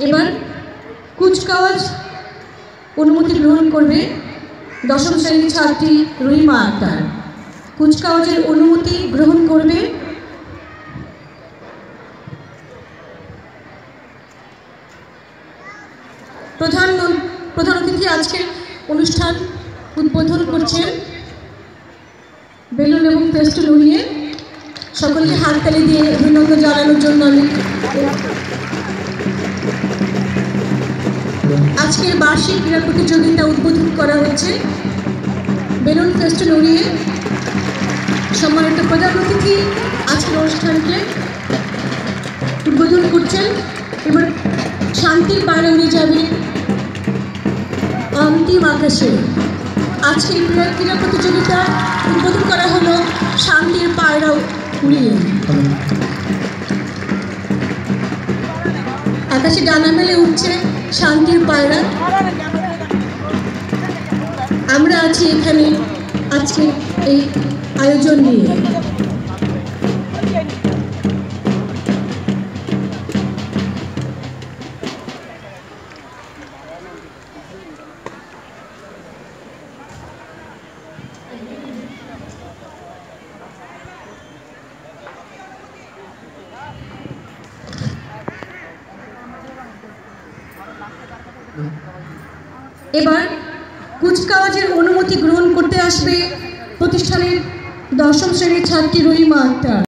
এবার কুচকাওয়াজ অনুমতি গ্রহণ করবে দশম শ্রেণির ছাত্রী রহিমা আক্তার। কুচকাওয়াজের অনুমতি গ্রহণ করবে প্রধান প্রধান অতিথি আজকের অনুষ্ঠান উদ্বোধন করছেন বেলুন এবং ফেস্টুন উড়িয়ে সকলকে হাততালি দিয়ে অভিনন্দন জানানোর জন্য আমি আজকের বার্ষিক ক্রীড়া প্রতিযোগিতা উদ্বোধন করা হয়েছে বেলুন ফেস্টুন উড়িয়ে সম্মানিত প্রধান অতিথি আজকের অনুষ্ঠানকে উদ্বোধন করছেন। এবার শান্তির বাইরে উড়ে যাবে অন্তিম আকাশে আজকের ক্রীড়া ক্রীড়া প্রতিযোগিতা উদ্বোধন করা হলো শান্তির পায়রা উড়িয়ে। আকাশে ডানা মেলে উঠছে শান্তির পায়রা। আমরা আছি এখানে আজকে এই আয়োজন নিয়ে। এবার কুচকাওয়াজের অনুমতি গ্রহণ করতে আসবে প্রতিষ্ঠানের দশম শ্রেণির ছাত্রী রহিমা আক্তার।